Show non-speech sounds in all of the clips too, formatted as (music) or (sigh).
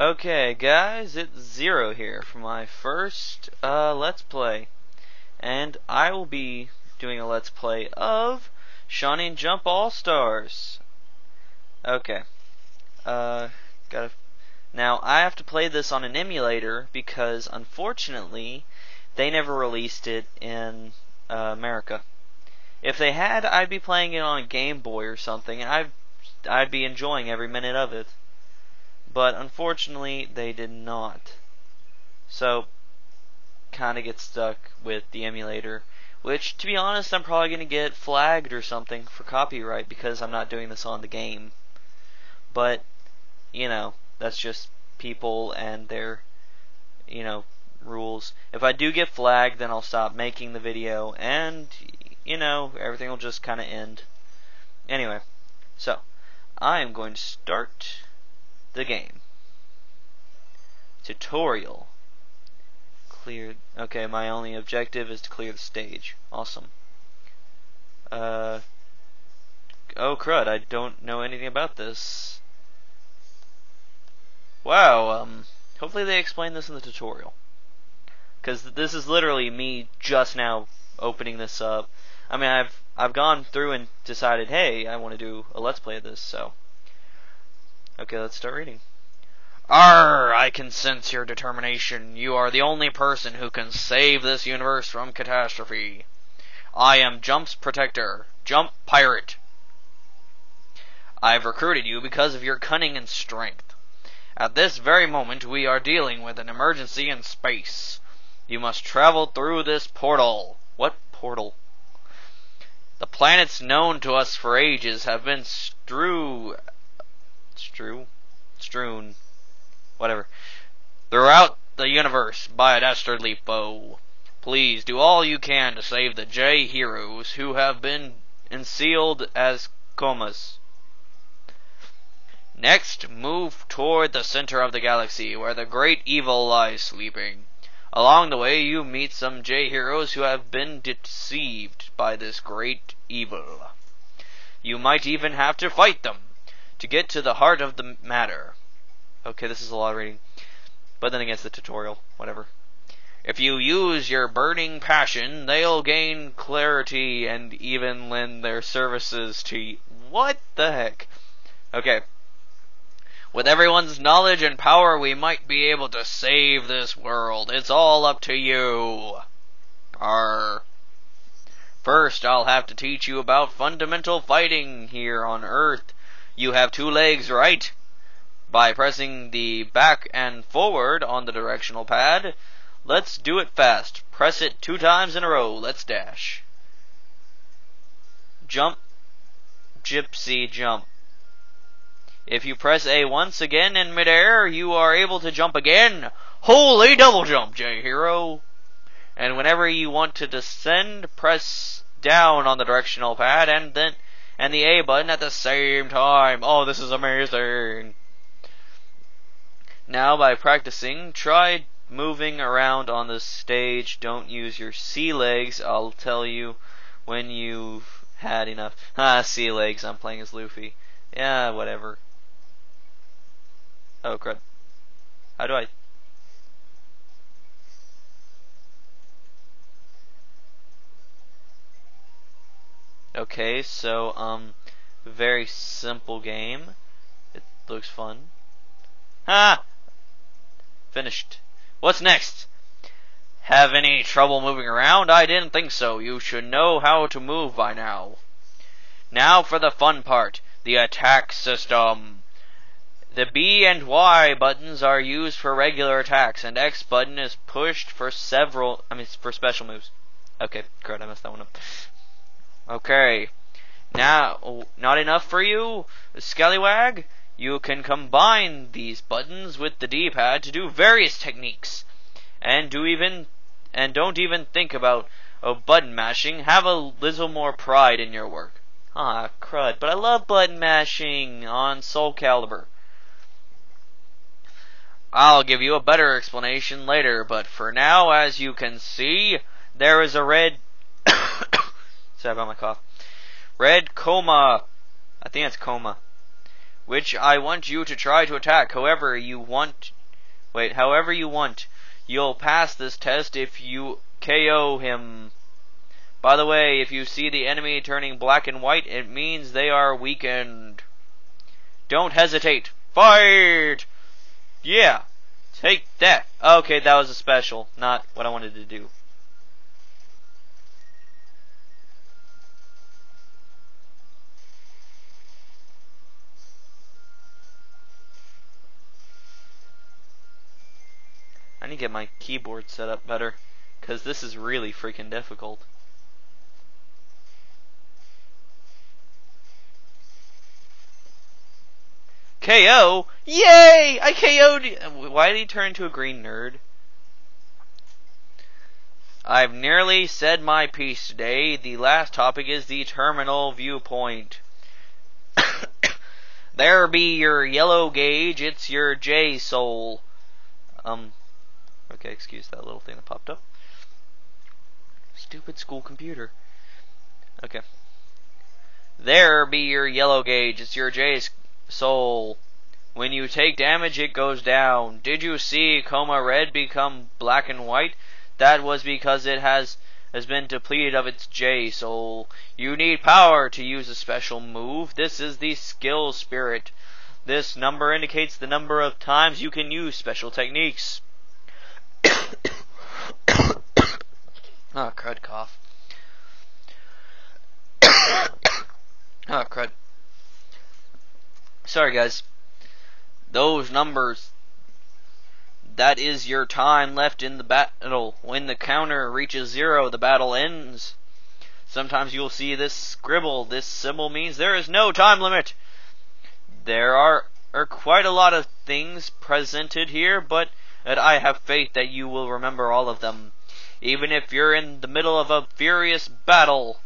Okay, guys, it's Zero here for my first uh, Let's Play. And I will be doing a Let's Play of Shonen Jump All-Stars. Okay. Uh, gotta... Now, I have to play this on an emulator because, unfortunately, they never released it in uh, America. If they had, I'd be playing it on a Game Boy or something, and I'd, I'd be enjoying every minute of it but unfortunately they did not. So, kind of get stuck with the emulator, which, to be honest, I'm probably going to get flagged or something for copyright because I'm not doing this on the game. But, you know, that's just people and their, you know, rules. If I do get flagged, then I'll stop making the video, and, you know, everything will just kind of end. Anyway, so, I am going to start the game. Tutorial. Clear. Okay, my only objective is to clear the stage. Awesome. Uh. Oh crud! I don't know anything about this. Wow. Um. Hopefully they explain this in the tutorial. Because this is literally me just now opening this up. I mean, I've I've gone through and decided, hey, I want to do a let's play of this, so Okay, let's start reading. Arr, I can sense your determination. You are the only person who can save this universe from catastrophe. I am Jump's protector, Jump Pirate. I've recruited you because of your cunning and strength. At this very moment, we are dealing with an emergency in space. You must travel through this portal. What portal? The planets known to us for ages have been strewn strew, strewn, whatever, throughout the universe by a dastardly foe. Please do all you can to save the J heroes who have been ensealed as comas. Next, move toward the center of the galaxy where the great evil lies sleeping. Along the way, you meet some J heroes who have been deceived by this great evil. You might even have to fight them to get to the heart of the matter. Okay, this is a lot of reading. But then against the tutorial, whatever. If you use your burning passion, they'll gain clarity and even lend their services to you. What the heck? Okay. With everyone's knowledge and power, we might be able to save this world. It's all up to you. Arr. First, I'll have to teach you about fundamental fighting here on Earth you have two legs, right? By pressing the back and forward on the directional pad. Let's do it fast. Press it two times in a row. Let's dash. Jump. Gypsy jump. If you press A once again in midair, you are able to jump again. Holy double jump, J Hero! And whenever you want to descend, press down on the directional pad and then and the A button at the same time. Oh, this is amazing. Now, by practicing, try moving around on the stage. Don't use your sea legs. I'll tell you when you've had enough. Ah, sea legs. I'm playing as Luffy. Yeah, whatever. Oh, crud. How do I... Okay, so, um, very simple game. It looks fun. Ha! Finished. What's next? Have any trouble moving around? I didn't think so. You should know how to move by now. Now for the fun part, the attack system. The B and Y buttons are used for regular attacks, and X button is pushed for several, I mean, for special moves. Okay, crud, I messed that one up. Okay. Now, not enough for you, Scallywag? You can combine these buttons with the D-pad to do various techniques. And do even and don't even think about oh, button mashing. Have a little more pride in your work. Ah, crud. But I love button mashing on Soul Calibur. I'll give you a better explanation later, but for now, as you can see, there is a red Sorry about my cough. Red coma. I think that's coma. which I want you to try to attack however you want. Wait, however you want. You'll pass this test if you KO him. By the way, if you see the enemy turning black and white, it means they are weakened. Don't hesitate. Fight! Yeah. Take that. Okay, that was a special, not what I wanted to do. Need to get my keyboard set up better, because this is really freaking difficult. KO? Yay! I KO'd. Why did he turn into a green nerd? I've nearly said my piece today. The last topic is the terminal viewpoint. (coughs) there be your yellow gauge. It's your J soul. Um. Okay, excuse that little thing that popped up. Stupid school computer. Okay. There be your yellow gauge. It's your J soul. When you take damage, it goes down. Did you see Coma Red become black and white? That was because it has has been depleted of its J soul. You need power to use a special move. This is the skill spirit. This number indicates the number of times you can use special techniques. oh, crud cough. oh, crud. Sorry, guys. Those numbers. That is your time left in the battle. When the counter reaches zero, the battle ends. Sometimes you'll see this scribble. This symbol means there is no time limit. There are, are quite a lot of things presented here, but I have faith that you will remember all of them, even if you're in the middle of a furious battle.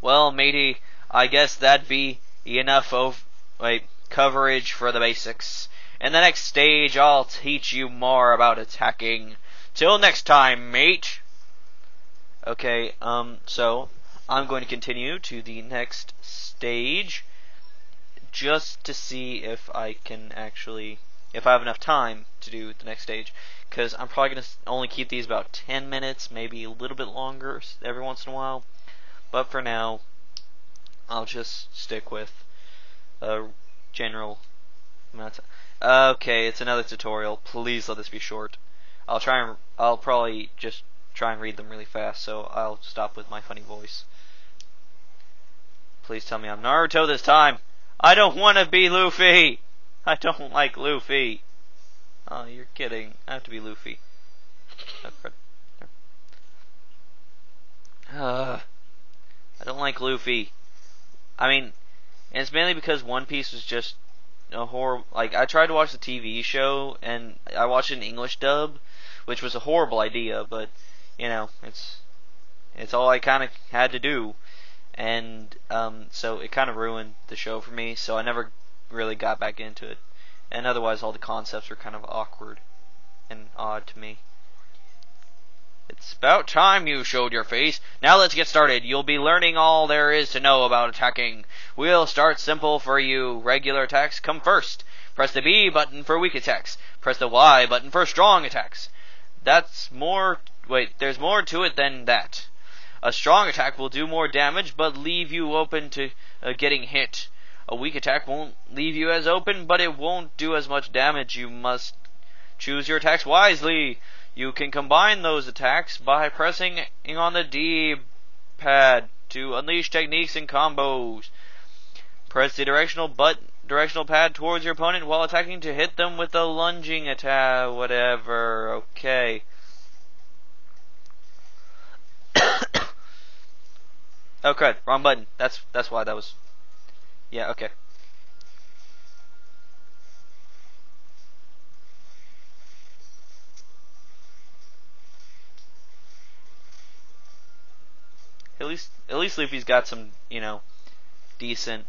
Well, matey, I guess that'd be enough of wait coverage for the basics. In the next stage, I'll teach you more about attacking. Till next time, mate. Okay, um, so I'm going to continue to the next stage just to see if I can actually, if I have enough time to do the next stage. Because I'm probably going to only keep these about 10 minutes, maybe a little bit longer every once in a while. But for now, I'll just stick with a general amount of Okay, it's another tutorial. Please let this be short. I'll try and I'll probably just try and read them really fast, so I'll stop with my funny voice. Please tell me I'm Naruto this time. I don't want to be Luffy. I don't like Luffy. Oh, you're kidding. I have to be Luffy. Uh, (sighs) I don't like Luffy. I mean, and it's mainly because One Piece was just a horror. Like I tried to watch the TV show and I watched in English dub, which was a horrible idea, but you know it's it's all I kind of had to do, and um, so it kind of ruined the show for me. So I never really got back into it, and otherwise all the concepts were kind of awkward and odd to me. It's about time you showed your face. Now let's get started. You'll be learning all there is to know about attacking. We'll start simple for you. Regular attacks come first. Press the B button for weak attacks. Press the Y button for strong attacks. That's more, wait, there's more to it than that. A strong attack will do more damage, but leave you open to uh, getting hit. A weak attack won't leave you as open, but it won't do as much damage. You must choose your attacks wisely. You can combine those attacks by pressing on the D pad to unleash techniques and combos. Press the directional but directional pad towards your opponent while attacking to hit them with a lunging attack. Whatever. Okay. (coughs) oh crud, wrong button. That's that's why that was. Yeah. Okay. Least, Luffy's got some, you know, decent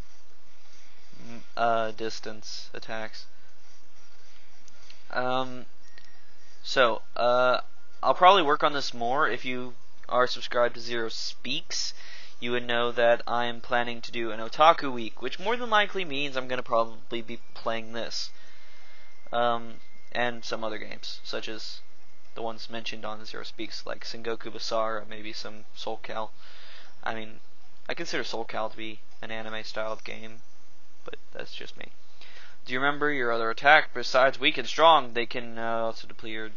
uh, distance attacks. Um, so, uh, I'll probably work on this more if you are subscribed to Zero Speaks. you would know that I am planning to do an otaku week, which more than likely means I'm going to probably be playing this. Um, and some other games, such as the ones mentioned on Zero Speaks, like Sengoku Basara, maybe some Soul Cal. I mean, I consider Soul Cal to be an anime styled game, but that's just me. Do you remember your other attack? Besides weak and strong, they can uh, also deplete your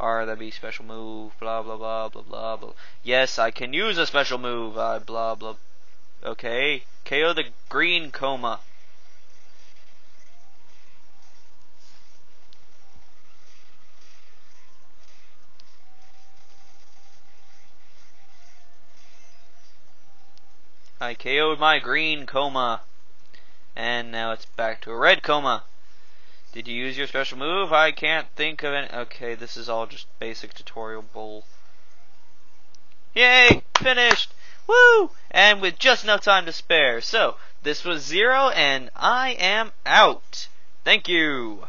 R, that be special move, blah blah blah blah blah blah. Yes, I can use a special move, uh, blah blah. Okay, KO the green coma. I KO'd my green coma. And now it's back to a red coma. Did you use your special move? I can't think of any. Okay, this is all just basic tutorial bull. Yay! Finished! Woo! And with just enough time to spare. So, this was Zero, and I am out. Thank you.